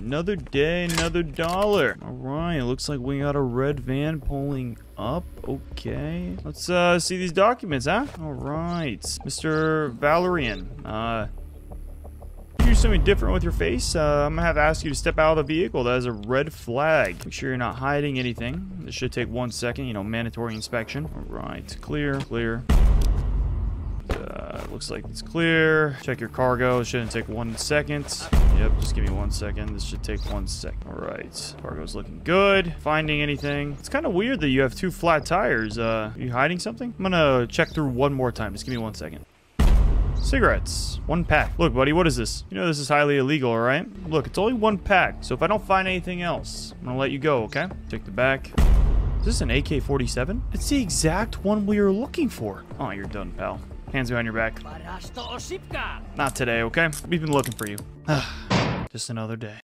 Another day, another dollar. All right, looks like we got a red van pulling up. Okay. Let's uh, see these documents, huh? All right. Mr. Valerian, uh, do something different with your face, uh, I'm gonna have to ask you to step out of the vehicle. That is a red flag. Make sure you're not hiding anything. This should take one second, you know, mandatory inspection. All right, clear, clear. Looks like it's clear. Check your cargo. It shouldn't take one second. Yep, just give me one second. This should take one second. All right, cargo's looking good. Finding anything? It's kind of weird that you have two flat tires. Uh, are you hiding something? I'm gonna check through one more time. Just give me one second. Cigarettes. One pack. Look, buddy, what is this? You know this is highly illegal, alright? Look, it's only one pack, so if I don't find anything else, I'm gonna let you go, okay? Take the back. Is this an AK-47? It's the exact one we were looking for. Oh, you're done, pal. Hands behind your back. Not today, okay? We've been looking for you. Just another day.